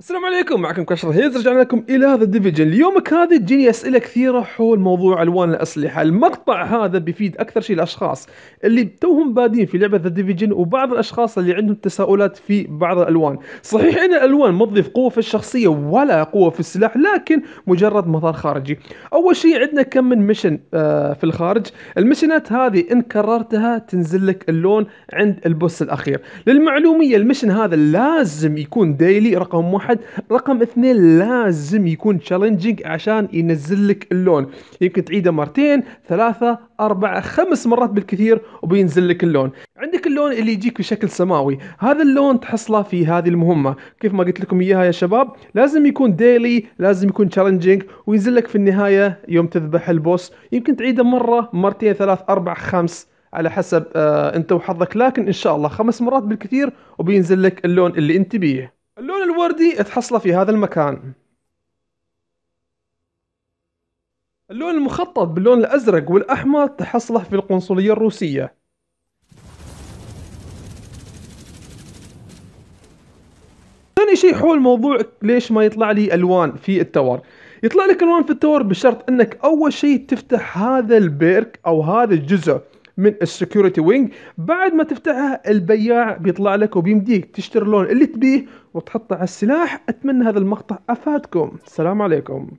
السلام عليكم معكم كشر هيز رجعنا لكم إلى The Division. اليومين هذه تجيني أسئلة كثيرة حول موضوع ألوان الأسلحة. المقطع هذا بيفيد أكثر شيء الأشخاص اللي توهم بادين في لعبة The Division وبعض الأشخاص اللي عندهم تساؤلات في بعض الألوان. صحيح إن الألوان ما تضيف قوة في الشخصية ولا قوة في السلاح لكن مجرد مظهر خارجي. أول شيء عندنا كم من mission آه في الخارج. ال mission ات هذه إن كررتها تنزل لك اللون عند ال boss الأخير. للمعلومية ال mission هذا لازم يكون daily رقم واحد. واحد رقم اثنين لازم يكون challenging عشان ينزل لك اللون. يمكن تعيده مرتين ثلاثة أربعة خمس مرات بالكثير وبينزل لك اللون. عندك اللون اللي يجيك بشكل سماوي. هذا اللون تحصله في هذه المهمة. كيف ما قلت لكم إياها يا شباب لازم يكون daily لازم يكون challenging وينزل لك في النهاية يوم تذبح ال boss. يمكن تعيده مرة مرتين ثلاث أربع خمس على حسب آه انت وحظك. لكن إن شاء الله خمس مرات بالكثير وبينزل لك اللون اللي أنت بيه. اللون الوردي تحصله في هذا المكان. اللون المخطط باللون الأزرق والأحمر تحصله في القنصلية الروسية. ثاني شيء حول موضوع ليش ما يطلع لي ألوان في ال store. يطلع لك ألوان في ال store بشرط أنك أول شيء تفتح هذا ال perk أو هذا الجزء. من ال security wing. بعد ما تفتحها البياع بيطلع لك وبيمديك تشتري اللون اللي تبيه وتحطه على السلاح. أتمنى هذا المقطع أفادكم. السلام عليكم.